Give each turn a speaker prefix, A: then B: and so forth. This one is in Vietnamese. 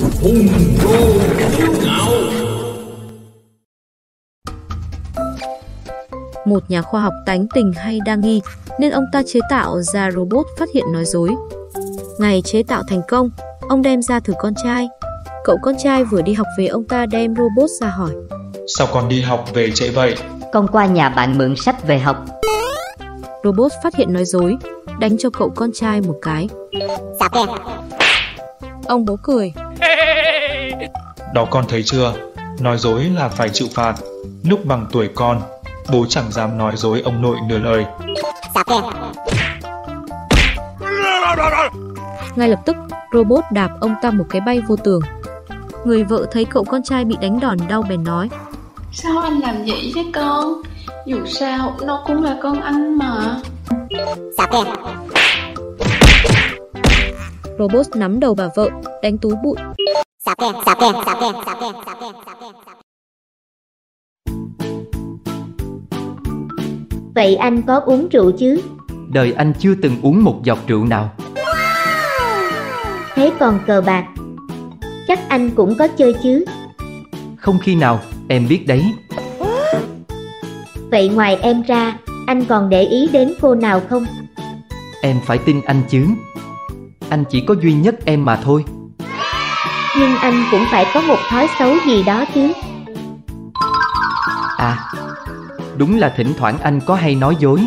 A: hùng rô kiêu ngạo
B: Một nhà khoa học tánh tình hay đa nghi nên ông ta chế tạo ra robot phát hiện nói dối. Ngày chế tạo thành công, ông đem ra thử con trai. Cậu con trai vừa đi học về ông ta đem robot ra hỏi.
C: Sao con đi học về trễ vậy?
D: Con qua nhà bạn mượn sách về học.
B: Robot phát hiện nói dối, đánh cho cậu con trai một cái.
E: Sao kìa
B: Ông bố cười.
C: Đó con thấy chưa? Nói dối là phải chịu phạt. Lúc bằng tuổi con, bố chẳng dám nói dối ông nội nửa lời.
E: Kìa
B: Ngay lập tức, robot đạp ông ta một cái bay vô tường. Người vợ thấy cậu con trai bị đánh đòn đau bèn nói.
F: Sao anh làm vậy với con? Dù sao nó cũng là con anh mà
E: kìa
B: Robot nắm đầu bà vợ, đánh túi bụi.
G: Vậy anh có uống rượu chứ?
H: Đời anh chưa từng uống một giọt rượu nào
G: Thế còn cờ bạc? Chắc anh cũng có chơi chứ?
H: Không khi nào, em biết đấy
G: Vậy ngoài em ra, anh còn để ý đến cô nào không?
H: Em phải tin anh chứ Anh chỉ có duy nhất em mà thôi
G: nhưng anh cũng phải có một thói xấu gì đó chứ.
H: À Đúng là thỉnh thoảng anh có hay nói dối.